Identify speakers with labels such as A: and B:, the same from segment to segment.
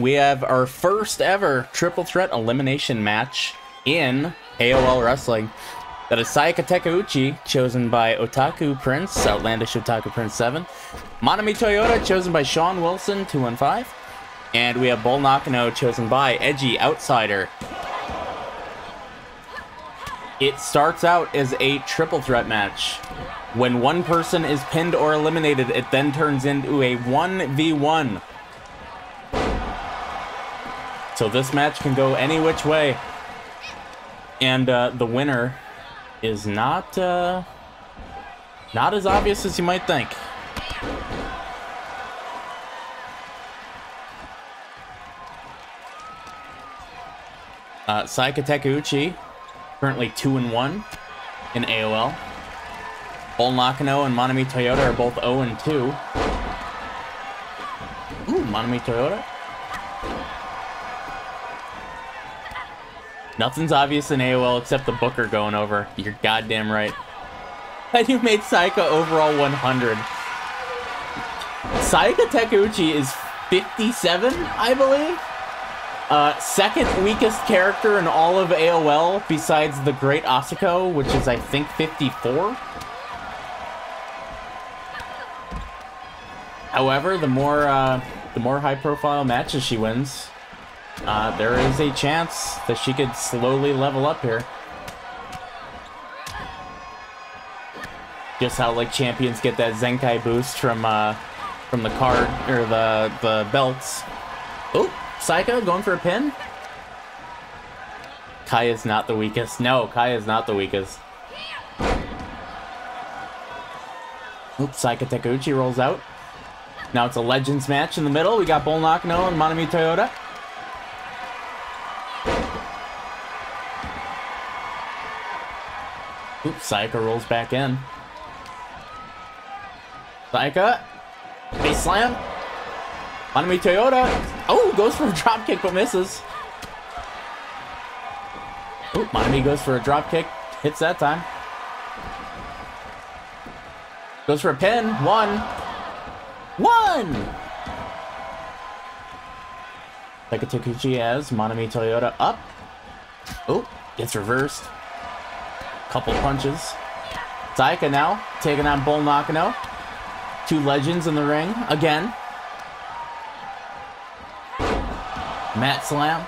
A: We have our first ever triple threat elimination match in AOWell Wrestling. That is Saika Takeuchi, chosen by Otaku Prince, Outlandish Otaku Prince 7. Monami Toyota, chosen by Sean Wilson, 215. And we have Bull Nakano, chosen by Edgy Outsider. It starts out as a triple threat match. When one person is pinned or eliminated, it then turns into a 1v1. So this match can go any which way. And uh, the winner is not uh, not as obvious as you might think. Uh, Saika Takeuchi, currently 2 and 1 in AOWell. Bull Nakano and Monami Toyota are both 0 and 2. Ooh, Manami Toyota. Nothing's obvious in AOWell except the Booker going over. You're goddamn right. And you made Saika overall 100. Saika Takeuchi is 57, I believe. Uh, second weakest character in all of AOWell besides the Great Asuka, which is, I think, 54. However, the more, uh, the more high-profile matches she wins, uh, there is a chance that she could slowly level up here. Just how like champions get that Zenkai boost from uh, from the card or the the belts. Oh, Saika going for a pin. Kaya's not the weakest. No, Kaya's not the weakest. Oops, Saika Takeuchi rolls out. Now it's a Legends match in the middle. We got Bull Nakano and Manami Toyota. Oops, Saika rolls back in. Saika. Base slam. Manami Toyota. Oh, goes for a drop kick but misses. Oh, Manami goes for a drop kick. Hits that time. Goes for a pin. One. One! Saika Takeuchi has Manami Toyota up. Oh, gets reversed. Couple punches. Saika now taking on Bull Nakano. Two legends in the ring again. Matt Slam.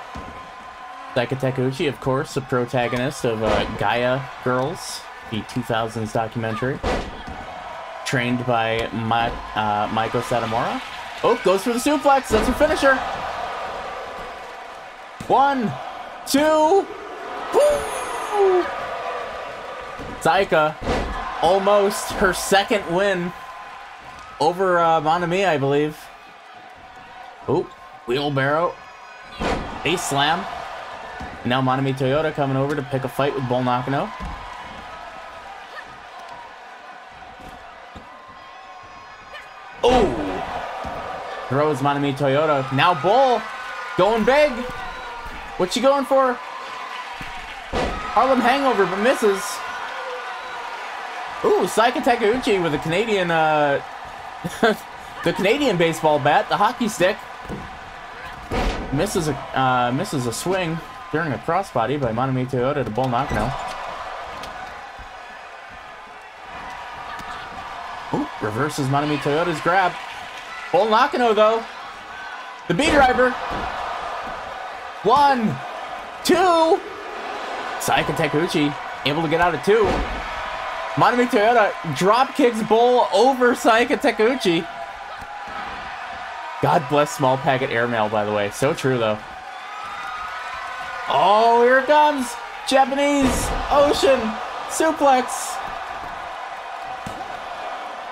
A: Saika Takeuchi, of course, the protagonist of uh, Gaea Girls, the 2000s documentary. Trained by Ma uh, Meiko Satomura. Oh, goes for the suplex. That's her finisher. One, two, Saika, almost her second win over uh, Manami, I believe. Oh, wheelbarrow. Ace slam. Now Manami Toyota coming over to pick a fight with Bull Nakano. Oh! Throws Manami Toyota. Now Bull going big. What's she going for? Harlem Hangover, but misses. Ooh, Saika Takeuchi with a Canadian, uh, the Canadian baseball bat, the hockey stick. Misses a, uh, misses a swing during a crossbody by Manami Toyota to Bull Nakano. Ooh, reverses Manami Toyota's grab. Bull Nakano, though. The B driver. One, two. Saika Takeuchi able to get out of two. Manami Toyota drop kicks Bull over Saika Takeuchi. God bless small packet airmail, by the way. So true, though. Oh, here it comes. Japanese Ocean Suplex.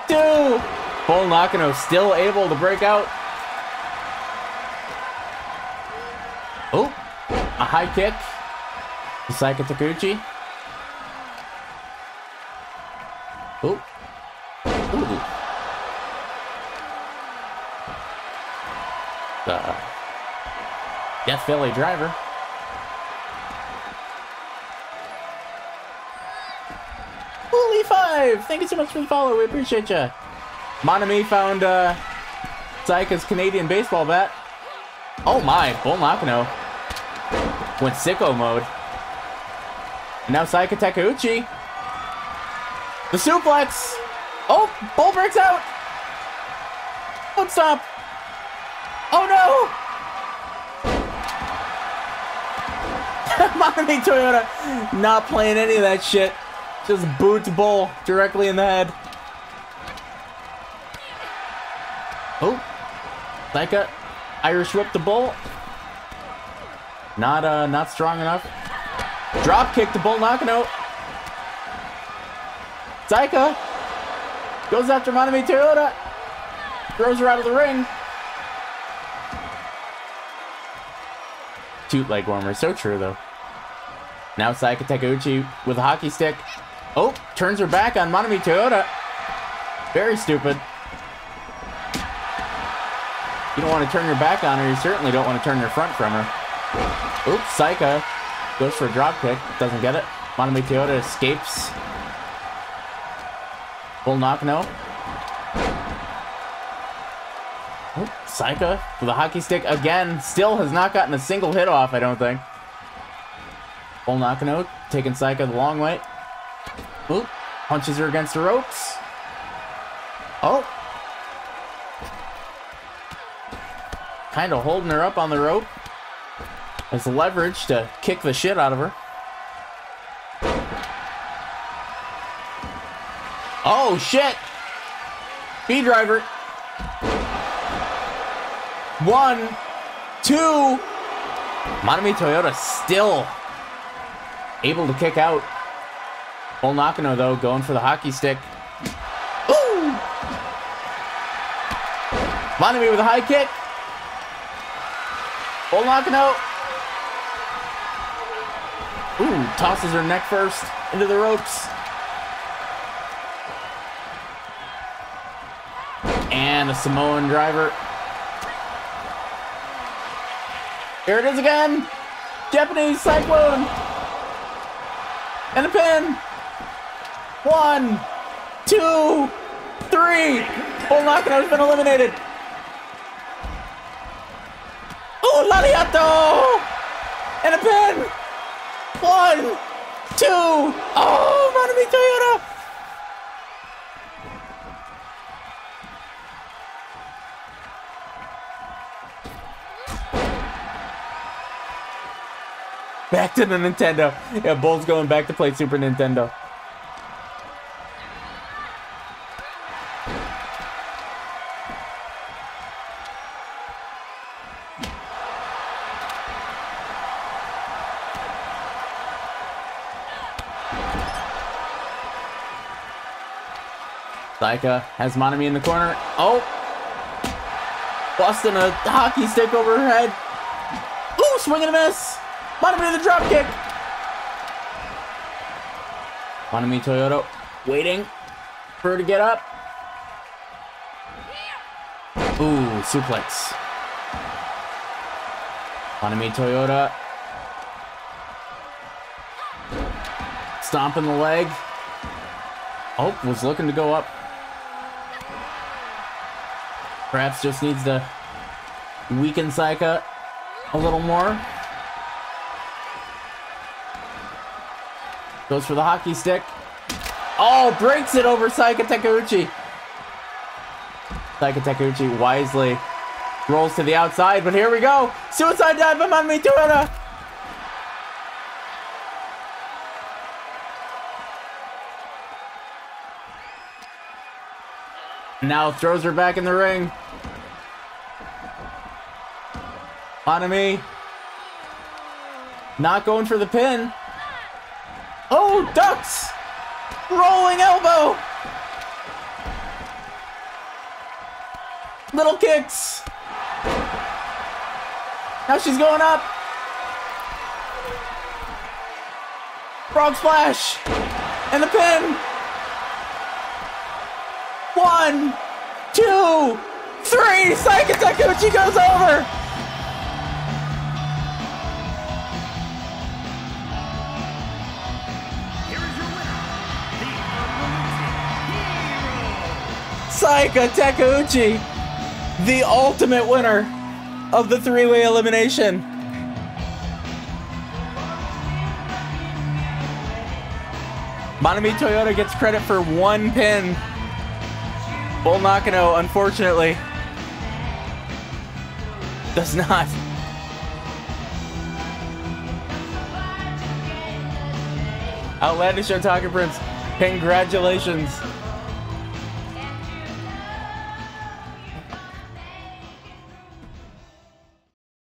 A: Two. Bull Nakano still able to break out. Oh, a high kick. Saika Takeuchi. Death Valley Driver. Holy five! Thank you so much for the follow. We appreciate you. Manami found uh, Saika's Canadian baseball bat. Oh my, Bull Nakano went sicko mode. Now Saika Takeuchi. The suplex. Oh, Bull breaks out. Don't stop. Manami Toyota not playing any of that shit. Just boots Bull directly in the head. Oh, Saika Irish whip the bull. Not uh, not strong enough. Drop kick the bull Nakano. Saika goes after Manami Toyota. Throws her out of the ring. Toot leg warmer. So true, though. Now Saika Takeuchi with a hockey stick. Oh, turns her back on Manami Toyota. Very stupid. You don't want to turn your back on her. You certainly don't want to turn your front from her. Oops, Saika goes for a drop kick. Doesn't get it. Manami Toyota escapes. Bull Nakano. Oh, Saika with a hockey stick again. Still has not gotten a single hit off, I don't think. Bull Nakano taking Saika the long way. Oop, punches her against the ropes. Oh, kind of holding her up on the rope as leverage to kick the shit out of her. Oh, shit! B driver. One, two. Manami Toyota still able to kick out. Bull Nakano, though, going for the hockey stick. Ooh! Manami with a high kick. Bull Nakano. Ooh, tosses her neck first into the ropes. And a Samoan driver. Here it is again. Japanese Cyclone. And a pin. One, two, three. Oh, Bull Nakano has been eliminated. Oh, Lariato! And a pin! One, two, oh, Manami Toyota! Back to the Nintendo. Yeah, Bull's going back to play Super Nintendo. Saika has Manami in the corner. Oh! Busting a hockey stick over her head. Ooh, swing and a miss! Manami the drop kick! Manami Toyota waiting for her to get up. Ooh, suplex. Manami Toyota. Stomping the leg. Oh, was looking to go up. Perhaps just needs to weaken Saika a little more. Goes for the hockey stick. Oh, breaks it over Saika Takeuchi. Saika Takeuchi wisely rolls to the outside, but here we go. Suicide dive by Manami Toyota. Now throws her back in the ring. Manami. Not going for the pin. Oh, ducks! Rolling elbow! Little kicks. Now she's going up. Frog splash. And the pin. One, two, three. Saika Takeuchi goes over. Saika Takeuchi, the ultimate winner of the three-way elimination. Manami Toyota gets credit for one pin. Bull Nakano, unfortunately, does not. Outlandish Otaku Prince, congratulations.